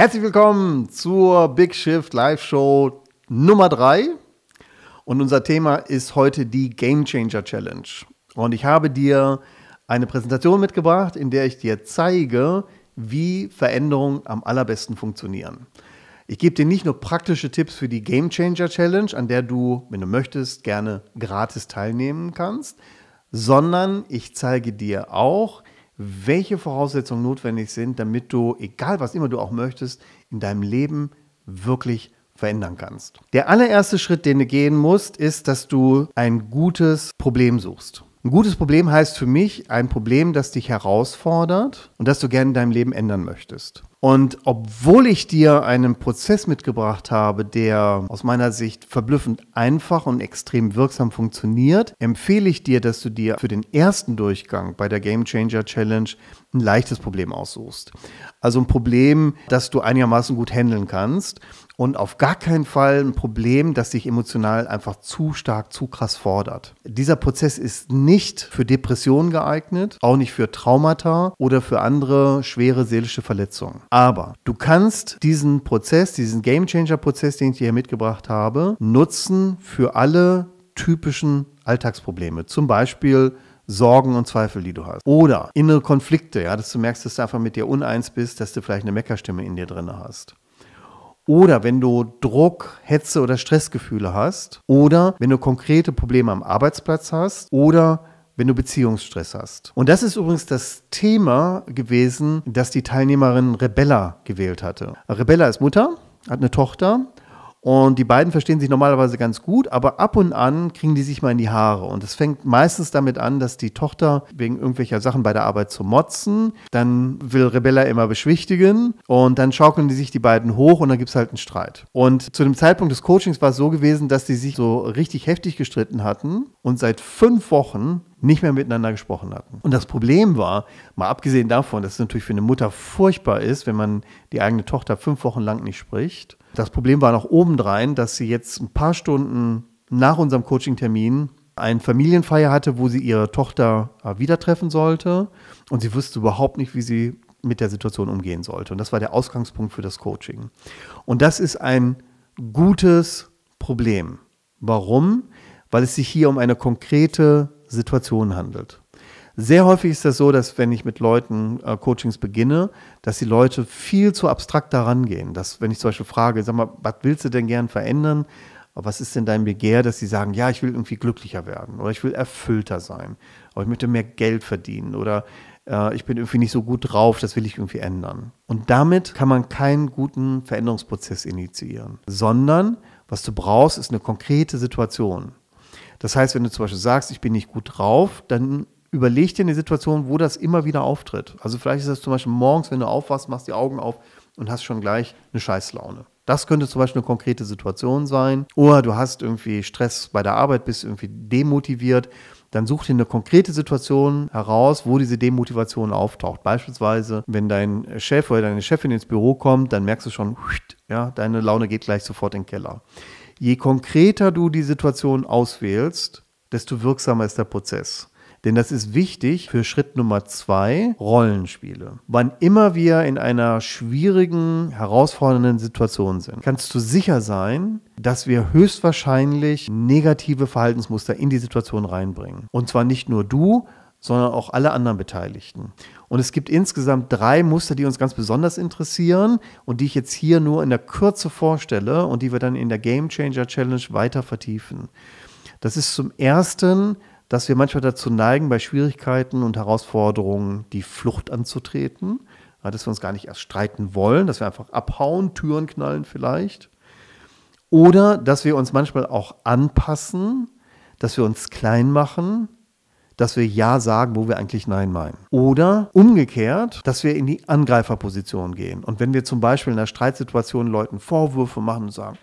Herzlich willkommen zur Big Shift Live Show Nummer 3. Und unser Thema ist heute die Game Changer Challenge. Und ich habe dir eine Präsentation mitgebracht, in der ich dir zeige, wie Veränderungen am allerbesten funktionieren. Ich gebe dir nicht nur praktische Tipps für die Game Changer Challenge, an der du, wenn du möchtest, gerne gratis teilnehmen kannst, sondern ich zeige dir auch, welche Voraussetzungen notwendig sind, damit du, egal was immer du auch möchtest, in deinem Leben wirklich verändern kannst. Der allererste Schritt, den du gehen musst, ist, dass du ein gutes Problem suchst. Ein gutes Problem heißt für mich ein Problem, das dich herausfordert und das du gerne in deinem Leben ändern möchtest. Und obwohl ich dir einen Prozess mitgebracht habe, der aus meiner Sicht verblüffend einfach und extrem wirksam funktioniert, empfehle ich dir, dass du dir für den ersten Durchgang bei der Game Changer Challenge ein leichtes Problem aussuchst. Also ein Problem, das du einigermaßen gut handeln kannst und auf gar keinen Fall ein Problem, das dich emotional einfach zu stark, zu krass fordert. Dieser Prozess ist nicht für Depressionen geeignet, auch nicht für Traumata oder für andere schwere seelische Verletzungen. Aber du kannst diesen Prozess, diesen Game Changer Prozess, den ich dir hier mitgebracht habe, nutzen für alle typischen Alltagsprobleme. Zum Beispiel Sorgen und Zweifel, die du hast. Oder innere Konflikte, ja, dass du merkst, dass du einfach mit dir uneins bist, dass du vielleicht eine Meckerstimme in dir drin hast. Oder wenn du Druck, Hetze oder Stressgefühle hast. Oder wenn du konkrete Probleme am Arbeitsplatz hast. Oder wenn du Beziehungsstress hast. Und das ist übrigens das Thema gewesen, das die Teilnehmerin Rebella gewählt hatte. Rebella ist Mutter, hat eine Tochter und die beiden verstehen sich normalerweise ganz gut, aber ab und an kriegen die sich mal in die Haare. Und es fängt meistens damit an, dass die Tochter wegen irgendwelcher Sachen bei der Arbeit zu motzen, dann will Rebella immer beschwichtigen und dann schaukeln die sich die beiden hoch und dann gibt es halt einen Streit. Und zu dem Zeitpunkt des Coachings war es so gewesen, dass die sich so richtig heftig gestritten hatten und seit fünf Wochen nicht mehr miteinander gesprochen hatten. Und das Problem war, mal abgesehen davon, dass es natürlich für eine Mutter furchtbar ist, wenn man die eigene Tochter fünf Wochen lang nicht spricht. Das Problem war noch obendrein, dass sie jetzt ein paar Stunden nach unserem Coaching-Termin eine Familienfeier hatte, wo sie ihre Tochter äh, wieder treffen sollte. Und sie wusste überhaupt nicht, wie sie mit der Situation umgehen sollte. Und das war der Ausgangspunkt für das Coaching. Und das ist ein gutes Problem. Warum? Weil es sich hier um eine konkrete Situation handelt. Sehr häufig ist das so, dass wenn ich mit Leuten äh, Coachings beginne, dass die Leute viel zu abstrakt daran gehen. Dass, wenn ich zum Beispiel frage, sag mal, was willst du denn gern verändern? Was ist denn dein Begehr, dass sie sagen, ja, ich will irgendwie glücklicher werden oder ich will erfüllter sein oder ich möchte mehr Geld verdienen oder äh, ich bin irgendwie nicht so gut drauf, das will ich irgendwie ändern. Und damit kann man keinen guten Veränderungsprozess initiieren, sondern was du brauchst, ist eine konkrete Situation. Das heißt, wenn du zum Beispiel sagst, ich bin nicht gut drauf, dann überleg dir eine Situation, wo das immer wieder auftritt. Also vielleicht ist das zum Beispiel morgens, wenn du aufwachst, machst die Augen auf und hast schon gleich eine Scheißlaune. Das könnte zum Beispiel eine konkrete Situation sein. Oder du hast irgendwie Stress bei der Arbeit, bist irgendwie demotiviert. Dann such dir eine konkrete Situation heraus, wo diese Demotivation auftaucht. Beispielsweise, wenn dein Chef oder deine Chefin ins Büro kommt, dann merkst du schon, ja, deine Laune geht gleich sofort in den Keller. Je konkreter du die Situation auswählst, desto wirksamer ist der Prozess. Denn das ist wichtig für Schritt Nummer zwei, Rollenspiele. Wann immer wir in einer schwierigen, herausfordernden Situation sind, kannst du sicher sein, dass wir höchstwahrscheinlich negative Verhaltensmuster in die Situation reinbringen. Und zwar nicht nur du, sondern auch alle anderen Beteiligten. Und es gibt insgesamt drei Muster, die uns ganz besonders interessieren und die ich jetzt hier nur in der Kürze vorstelle und die wir dann in der Game Changer Challenge weiter vertiefen. Das ist zum ersten dass wir manchmal dazu neigen, bei Schwierigkeiten und Herausforderungen die Flucht anzutreten, dass wir uns gar nicht erst streiten wollen, dass wir einfach abhauen, Türen knallen vielleicht. Oder dass wir uns manchmal auch anpassen, dass wir uns klein machen, dass wir Ja sagen, wo wir eigentlich Nein meinen. Oder umgekehrt, dass wir in die Angreiferposition gehen. Und wenn wir zum Beispiel in einer Streitsituation Leuten Vorwürfe machen und sagen,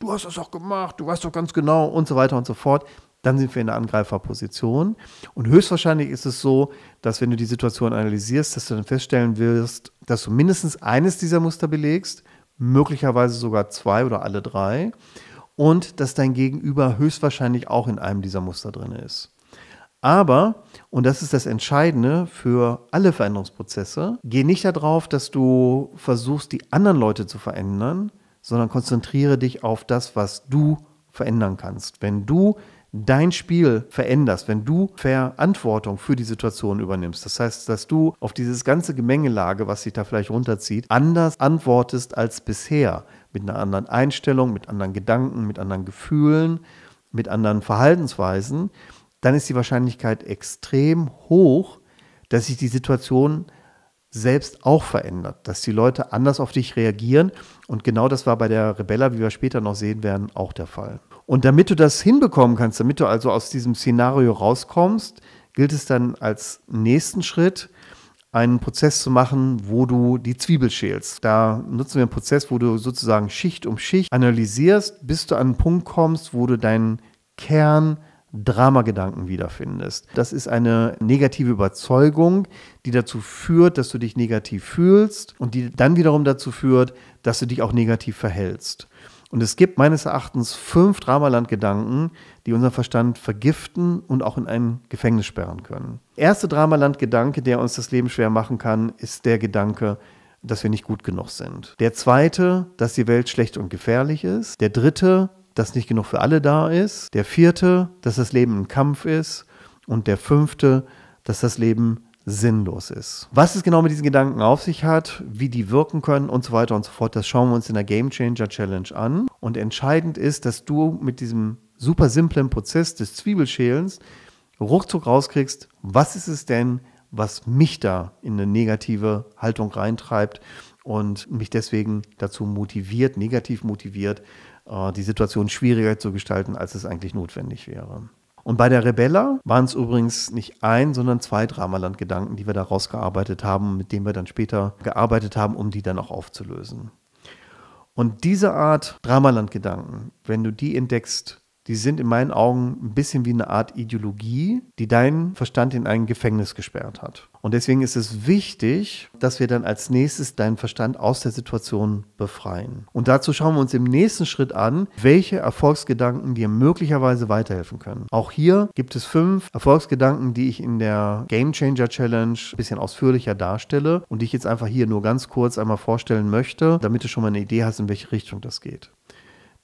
du hast das doch gemacht, du weißt doch ganz genau und so weiter und so fort, dann sind wir in der Angreiferposition. Und höchstwahrscheinlich ist es so, dass wenn du die Situation analysierst, dass du dann feststellen wirst, dass du mindestens eines dieser Muster belegst, möglicherweise sogar zwei oder alle drei, und dass dein Gegenüber höchstwahrscheinlich auch in einem dieser Muster drin ist. Aber, und das ist das Entscheidende für alle Veränderungsprozesse, geh nicht darauf, dass du versuchst, die anderen Leute zu verändern, sondern konzentriere dich auf das, was du verändern kannst. Wenn du dein Spiel veränderst, wenn du Verantwortung für die Situation übernimmst. Das heißt, dass du auf dieses ganze Gemengelage, was sich da vielleicht runterzieht, anders antwortest als bisher. Mit einer anderen Einstellung, mit anderen Gedanken, mit anderen Gefühlen, mit anderen Verhaltensweisen, dann ist die Wahrscheinlichkeit extrem hoch, dass sich die Situation selbst auch verändert, dass die Leute anders auf dich reagieren. Und genau das war bei der Rebella, wie wir später noch sehen werden, auch der Fall. Und damit du das hinbekommen kannst, damit du also aus diesem Szenario rauskommst, gilt es dann als nächsten Schritt, einen Prozess zu machen, wo du die Zwiebel schälst. Da nutzen wir einen Prozess, wo du sozusagen Schicht um Schicht analysierst, bis du an einen Punkt kommst, wo du deinen Kern Dramagedanken wiederfindest. Das ist eine negative Überzeugung, die dazu führt, dass du dich negativ fühlst und die dann wiederum dazu führt, dass du dich auch negativ verhältst. Und es gibt meines Erachtens fünf Dramalandgedanken, die unseren Verstand vergiften und auch in ein Gefängnis sperren können. Der erste Dramalandgedanke, der uns das Leben schwer machen kann, ist der Gedanke, dass wir nicht gut genug sind. Der zweite, dass die Welt schlecht und gefährlich ist. Der dritte, dass nicht genug für alle da ist. Der vierte, dass das Leben ein Kampf ist. Und der fünfte, dass das Leben sinnlos ist. Was es genau mit diesen Gedanken auf sich hat, wie die wirken können und so weiter und so fort, das schauen wir uns in der Game Changer Challenge an. Und entscheidend ist, dass du mit diesem super simplen Prozess des Zwiebelschälens ruckzuck rauskriegst, was ist es denn, was mich da in eine negative Haltung reintreibt und mich deswegen dazu motiviert, negativ motiviert, äh, die Situation schwieriger zu gestalten, als es eigentlich notwendig wäre. Und bei der Rebella waren es übrigens nicht ein, sondern zwei Dramaland-Gedanken, die wir da rausgearbeitet haben, mit denen wir dann später gearbeitet haben, um die dann auch aufzulösen. Und diese Art Dramaland-Gedanken, wenn du die entdeckst, die sind in meinen Augen ein bisschen wie eine Art Ideologie, die deinen Verstand in ein Gefängnis gesperrt hat. Und deswegen ist es wichtig, dass wir dann als nächstes deinen Verstand aus der Situation befreien. Und dazu schauen wir uns im nächsten Schritt an, welche Erfolgsgedanken dir möglicherweise weiterhelfen können. Auch hier gibt es fünf Erfolgsgedanken, die ich in der Game Changer Challenge ein bisschen ausführlicher darstelle und die ich jetzt einfach hier nur ganz kurz einmal vorstellen möchte, damit du schon mal eine Idee hast, in welche Richtung das geht.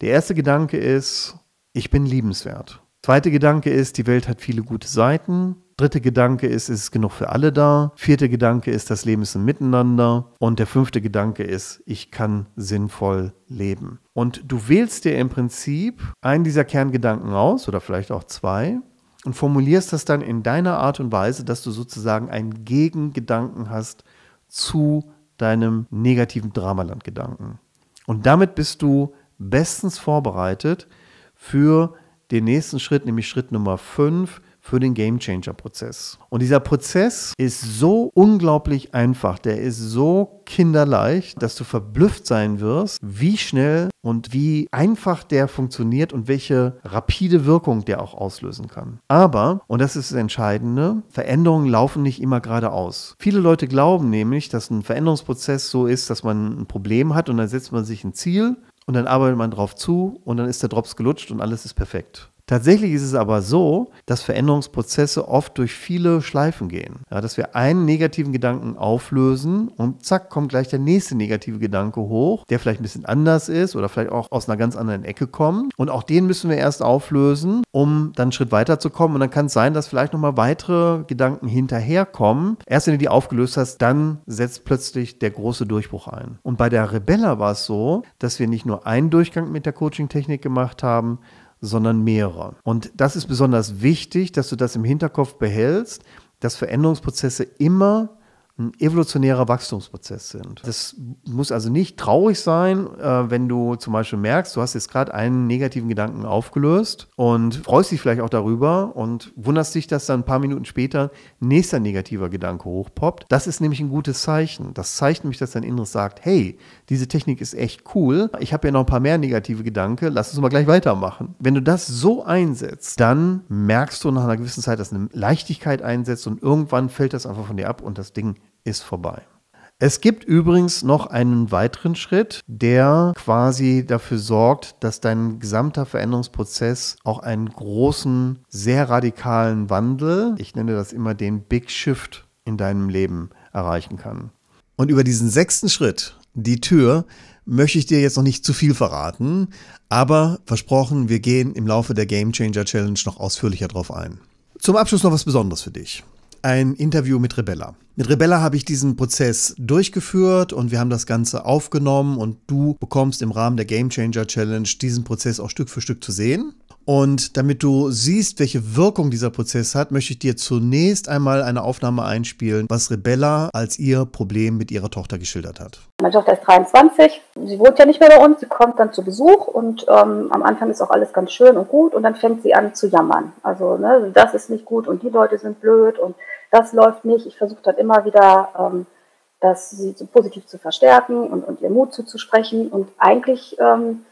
Der erste Gedanke ist, ich bin liebenswert. Zweiter Gedanke ist, die Welt hat viele gute Seiten. Dritter Gedanke ist, es ist genug für alle da. Vierter Gedanke ist, das Leben ist ein Miteinander. Und der fünfte Gedanke ist, ich kann sinnvoll leben. Und du wählst dir im Prinzip einen dieser Kerngedanken aus oder vielleicht auch zwei und formulierst das dann in deiner Art und Weise, dass du sozusagen einen Gegengedanken hast zu deinem negativen Dramalandgedanken. Und damit bist du bestens vorbereitet, für den nächsten Schritt, nämlich Schritt Nummer 5, für den Game Changer Prozess. Und dieser Prozess ist so unglaublich einfach, der ist so kinderleicht, dass du verblüfft sein wirst, wie schnell und wie einfach der funktioniert und welche rapide Wirkung der auch auslösen kann. Aber, und das ist das Entscheidende, Veränderungen laufen nicht immer geradeaus. Viele Leute glauben nämlich, dass ein Veränderungsprozess so ist, dass man ein Problem hat und dann setzt man sich ein Ziel und dann arbeitet man drauf zu und dann ist der Drops gelutscht und alles ist perfekt. Tatsächlich ist es aber so, dass Veränderungsprozesse oft durch viele Schleifen gehen. Ja, dass wir einen negativen Gedanken auflösen und zack, kommt gleich der nächste negative Gedanke hoch, der vielleicht ein bisschen anders ist oder vielleicht auch aus einer ganz anderen Ecke kommt. Und auch den müssen wir erst auflösen, um dann einen Schritt weiter zu kommen. Und dann kann es sein, dass vielleicht nochmal weitere Gedanken hinterherkommen. Erst wenn du die aufgelöst hast, dann setzt plötzlich der große Durchbruch ein. Und bei der Rebella war es so, dass wir nicht nur einen Durchgang mit der Coaching-Technik gemacht haben, sondern mehrere. Und das ist besonders wichtig, dass du das im Hinterkopf behältst, dass Veränderungsprozesse immer ein evolutionärer Wachstumsprozess sind. Das muss also nicht traurig sein, äh, wenn du zum Beispiel merkst, du hast jetzt gerade einen negativen Gedanken aufgelöst und freust dich vielleicht auch darüber und wunderst dich, dass dann ein paar Minuten später nächster negativer Gedanke hochpoppt. Das ist nämlich ein gutes Zeichen. Das zeigt nämlich, dass dein Inneres sagt, hey, diese Technik ist echt cool. Ich habe ja noch ein paar mehr negative Gedanken. Lass uns mal gleich weitermachen. Wenn du das so einsetzt, dann merkst du nach einer gewissen Zeit, dass eine Leichtigkeit einsetzt und irgendwann fällt das einfach von dir ab und das Ding ist vorbei. Es gibt übrigens noch einen weiteren Schritt, der quasi dafür sorgt, dass dein gesamter Veränderungsprozess auch einen großen, sehr radikalen Wandel, ich nenne das immer den Big Shift in deinem Leben erreichen kann. Und über diesen sechsten Schritt, die Tür, möchte ich dir jetzt noch nicht zu viel verraten, aber versprochen, wir gehen im Laufe der Game Changer Challenge noch ausführlicher drauf ein. Zum Abschluss noch was Besonderes für dich. Ein Interview mit Rebella. Mit Rebella habe ich diesen Prozess durchgeführt und wir haben das Ganze aufgenommen und du bekommst im Rahmen der Game Changer Challenge diesen Prozess auch Stück für Stück zu sehen. Und damit du siehst, welche Wirkung dieser Prozess hat, möchte ich dir zunächst einmal eine Aufnahme einspielen, was Rebella als ihr Problem mit ihrer Tochter geschildert hat. Meine Tochter ist 23, sie wohnt ja nicht mehr bei uns, sie kommt dann zu Besuch und ähm, am Anfang ist auch alles ganz schön und gut und dann fängt sie an zu jammern. Also ne, das ist nicht gut und die Leute sind blöd und das läuft nicht. Ich versuche dann immer wieder, ähm, das sie so positiv zu verstärken und, und ihr Mut zuzusprechen und eigentlich ähm,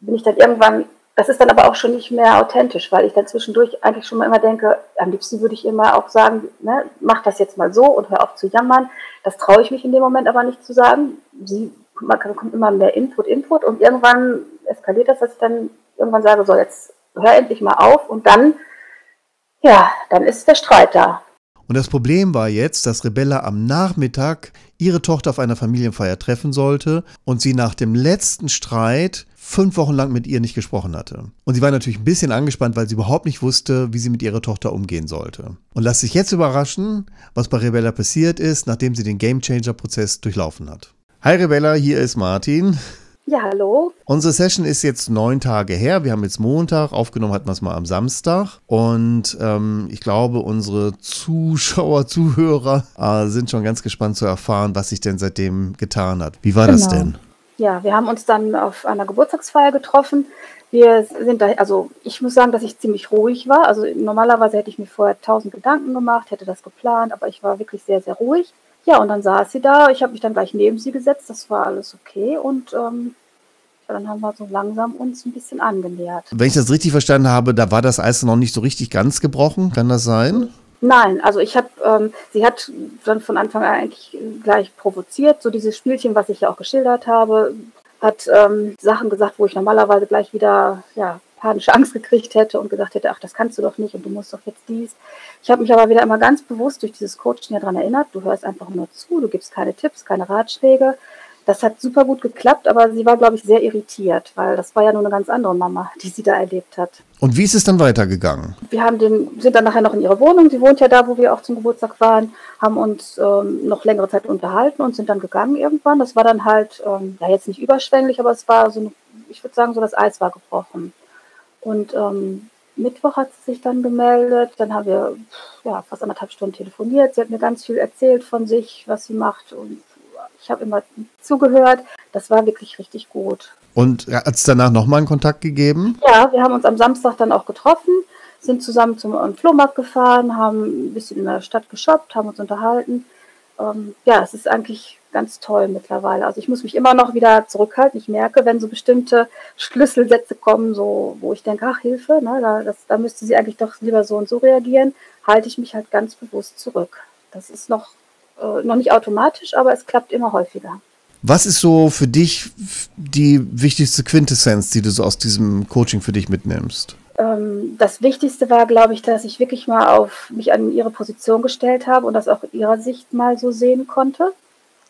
bin ich dann irgendwann das ist dann aber auch schon nicht mehr authentisch, weil ich dann zwischendurch eigentlich schon mal immer denke, am liebsten würde ich immer auch sagen, ne, mach das jetzt mal so und hör auf zu jammern. Das traue ich mich in dem Moment aber nicht zu sagen. Sie man kommt immer mehr Input, Input und irgendwann eskaliert das, dass ich dann irgendwann sage, so jetzt hör endlich mal auf und dann, ja, dann ist der Streit da. Und das Problem war jetzt, dass Rebella am Nachmittag ihre Tochter auf einer Familienfeier treffen sollte und sie nach dem letzten Streit fünf Wochen lang mit ihr nicht gesprochen hatte. Und sie war natürlich ein bisschen angespannt, weil sie überhaupt nicht wusste, wie sie mit ihrer Tochter umgehen sollte. Und lass sich jetzt überraschen, was bei Rebella passiert ist, nachdem sie den Gamechanger-Prozess durchlaufen hat. Hi Rebella, hier ist Martin. Ja, hallo. Unsere Session ist jetzt neun Tage her. Wir haben jetzt Montag, aufgenommen hatten wir es mal am Samstag. Und ähm, ich glaube, unsere Zuschauer, Zuhörer äh, sind schon ganz gespannt zu erfahren, was sich denn seitdem getan hat. Wie war genau. das denn? Ja, wir haben uns dann auf einer Geburtstagsfeier getroffen. Wir sind da, also ich muss sagen, dass ich ziemlich ruhig war. Also normalerweise hätte ich mir vorher tausend Gedanken gemacht, hätte das geplant, aber ich war wirklich sehr, sehr ruhig. Ja, und dann saß sie da. Ich habe mich dann gleich neben sie gesetzt. Das war alles okay. Und ähm, dann haben wir so langsam uns ein bisschen angenähert. Wenn ich das richtig verstanden habe, da war das Eis noch nicht so richtig ganz gebrochen. Kann das sein? Nein, also ich habe, ähm, sie hat dann von Anfang an eigentlich gleich provoziert, so dieses Spielchen, was ich ja auch geschildert habe, hat ähm, Sachen gesagt, wo ich normalerweise gleich wieder ja, panische Angst gekriegt hätte und gesagt hätte, ach, das kannst du doch nicht und du musst doch jetzt dies. Ich habe mich aber wieder immer ganz bewusst durch dieses Coaching daran erinnert, du hörst einfach nur zu, du gibst keine Tipps, keine Ratschläge. Das hat super gut geklappt, aber sie war, glaube ich, sehr irritiert, weil das war ja nur eine ganz andere Mama, die sie da erlebt hat. Und wie ist es dann weitergegangen? Wir haben den, sind dann nachher noch in ihre Wohnung. Sie wohnt ja da, wo wir auch zum Geburtstag waren, haben uns ähm, noch längere Zeit unterhalten und sind dann gegangen irgendwann. Das war dann halt, ähm, ja, jetzt nicht überschwänglich, aber es war so, ich würde sagen, so das Eis war gebrochen. Und ähm, Mittwoch hat sie sich dann gemeldet. Dann haben wir ja, fast anderthalb Stunden telefoniert. Sie hat mir ganz viel erzählt von sich, was sie macht. Und ich habe immer zugehört. Das war wirklich richtig gut. Und hat es danach nochmal einen Kontakt gegeben? Ja, wir haben uns am Samstag dann auch getroffen, sind zusammen zum Flohmarkt gefahren, haben ein bisschen in der Stadt geshoppt, haben uns unterhalten. Ähm, ja, es ist eigentlich ganz toll mittlerweile. Also ich muss mich immer noch wieder zurückhalten. Ich merke, wenn so bestimmte Schlüsselsätze kommen, so wo ich denke, ach Hilfe, ne, da, das, da müsste sie eigentlich doch lieber so und so reagieren, halte ich mich halt ganz bewusst zurück. Das ist noch, äh, noch nicht automatisch, aber es klappt immer häufiger. Was ist so für dich die wichtigste Quintessenz, die du so aus diesem Coaching für dich mitnimmst? Ähm, das Wichtigste war, glaube ich, dass ich wirklich mal auf mich an ihre Position gestellt habe und das auch ihrer Sicht mal so sehen konnte.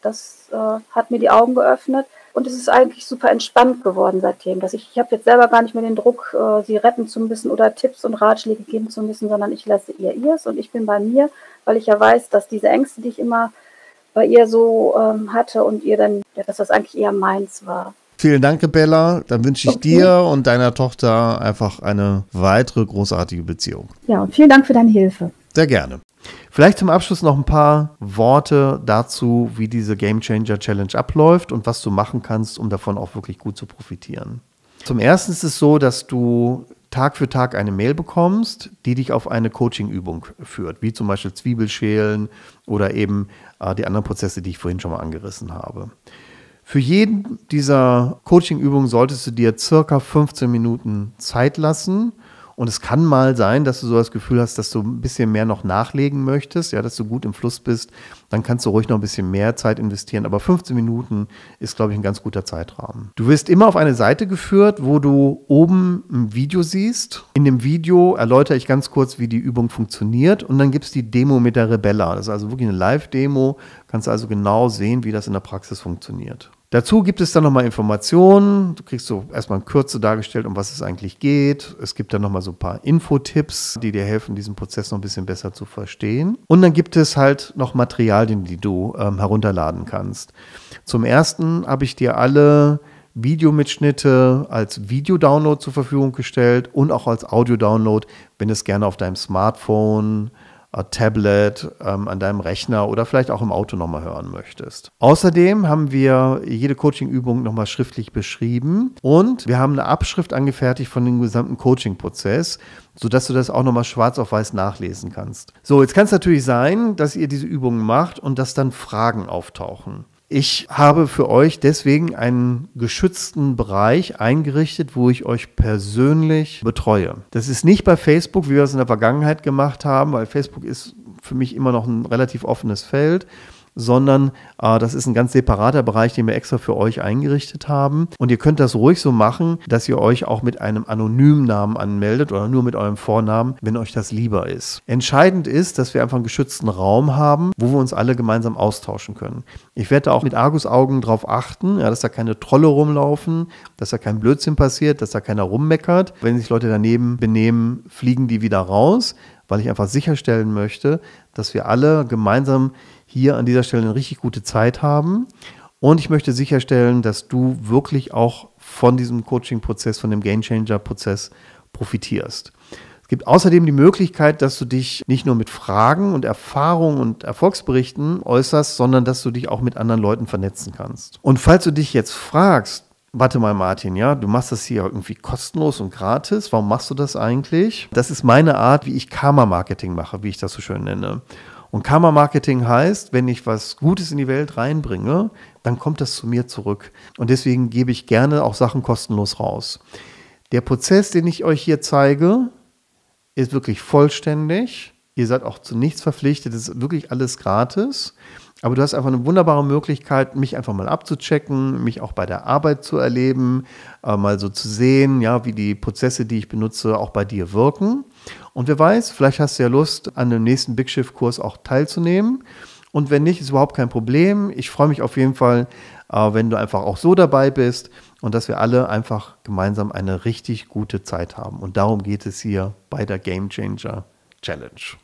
Das äh, hat mir die Augen geöffnet und es ist eigentlich super entspannt geworden seitdem. Dass ich ich habe jetzt selber gar nicht mehr den Druck, äh, sie retten zu müssen oder Tipps und Ratschläge geben zu müssen, sondern ich lasse ihr ihrs und ich bin bei mir, weil ich ja weiß, dass diese Ängste, die ich immer bei ihr so ähm, hatte und ihr dann, ja, dass das eigentlich eher meins war. Vielen Dank, Bella. Dann wünsche ich okay. dir und deiner Tochter einfach eine weitere großartige Beziehung. Ja, und vielen Dank für deine Hilfe. Sehr gerne. Vielleicht zum Abschluss noch ein paar Worte dazu, wie diese Game Changer Challenge abläuft und was du machen kannst, um davon auch wirklich gut zu profitieren. Zum ersten ist es so, dass du Tag für Tag eine Mail bekommst, die dich auf eine Coaching-Übung führt, wie zum Beispiel Zwiebelschälen oder eben äh, die anderen Prozesse, die ich vorhin schon mal angerissen habe. Für jeden dieser Coaching-Übungen solltest du dir circa 15 Minuten Zeit lassen Und es kann mal sein, dass du so das Gefühl hast, dass du ein bisschen mehr noch nachlegen möchtest, ja, dass du gut im Fluss bist. Dann kannst du ruhig noch ein bisschen mehr Zeit investieren. Aber 15 Minuten ist, glaube ich, ein ganz guter Zeitrahmen. Du wirst immer auf eine Seite geführt, wo du oben ein Video siehst. In dem Video erläutere ich ganz kurz, wie die Übung funktioniert. Und dann gibt es die Demo mit der Rebella. Das ist also wirklich eine Live-Demo. Kannst also genau sehen, wie das in der Praxis funktioniert. Dazu gibt es dann nochmal Informationen. Du kriegst so erstmal in Kürze dargestellt, um was es eigentlich geht. Es gibt dann nochmal so ein paar Infotipps, die dir helfen, diesen Prozess noch ein bisschen besser zu verstehen. Und dann gibt es halt noch Materialien, die du ähm, herunterladen kannst. Zum ersten habe ich dir alle Videomitschnitte als Video-Download zur Verfügung gestellt und auch als Audio-Download, wenn es gerne auf deinem Smartphone, Tablet, ähm, an deinem Rechner oder vielleicht auch im Auto nochmal hören möchtest. Außerdem haben wir jede Coaching-Übung nochmal schriftlich beschrieben und wir haben eine Abschrift angefertigt von dem gesamten Coaching-Prozess, sodass du das auch nochmal schwarz auf weiß nachlesen kannst. So, jetzt kann es natürlich sein, dass ihr diese Übungen macht und dass dann Fragen auftauchen. Ich habe für euch deswegen einen geschützten Bereich eingerichtet, wo ich euch persönlich betreue. Das ist nicht bei Facebook, wie wir es in der Vergangenheit gemacht haben, weil Facebook ist für mich immer noch ein relativ offenes Feld sondern äh, das ist ein ganz separater Bereich, den wir extra für euch eingerichtet haben. Und ihr könnt das ruhig so machen, dass ihr euch auch mit einem anonymen Namen anmeldet oder nur mit eurem Vornamen, wenn euch das lieber ist. Entscheidend ist, dass wir einfach einen geschützten Raum haben, wo wir uns alle gemeinsam austauschen können. Ich werde auch mit Argusaugen darauf achten, ja, dass da keine Trolle rumlaufen, dass da kein Blödsinn passiert, dass da keiner rummeckert. Wenn sich Leute daneben benehmen, fliegen die wieder raus, weil ich einfach sicherstellen möchte, dass wir alle gemeinsam hier an dieser Stelle eine richtig gute Zeit haben. Und ich möchte sicherstellen, dass du wirklich auch von diesem Coaching-Prozess, von dem Game Changer-Prozess profitierst. Es gibt außerdem die Möglichkeit, dass du dich nicht nur mit Fragen und Erfahrungen und Erfolgsberichten äußerst, sondern dass du dich auch mit anderen Leuten vernetzen kannst. Und falls du dich jetzt fragst, warte mal Martin, ja, du machst das hier irgendwie kostenlos und gratis, warum machst du das eigentlich? Das ist meine Art, wie ich Karma-Marketing mache, wie ich das so schön nenne. Und Karma-Marketing heißt, wenn ich was Gutes in die Welt reinbringe, dann kommt das zu mir zurück. Und deswegen gebe ich gerne auch Sachen kostenlos raus. Der Prozess, den ich euch hier zeige, ist wirklich vollständig. Ihr seid auch zu nichts verpflichtet. Es ist wirklich alles gratis. Aber du hast einfach eine wunderbare Möglichkeit, mich einfach mal abzuchecken, mich auch bei der Arbeit zu erleben, äh, mal so zu sehen, ja, wie die Prozesse, die ich benutze, auch bei dir wirken. Und wer weiß, vielleicht hast du ja Lust, an dem nächsten Big Shift-Kurs auch teilzunehmen. Und wenn nicht, ist überhaupt kein Problem. Ich freue mich auf jeden Fall, äh, wenn du einfach auch so dabei bist und dass wir alle einfach gemeinsam eine richtig gute Zeit haben. Und darum geht es hier bei der Game Changer Challenge.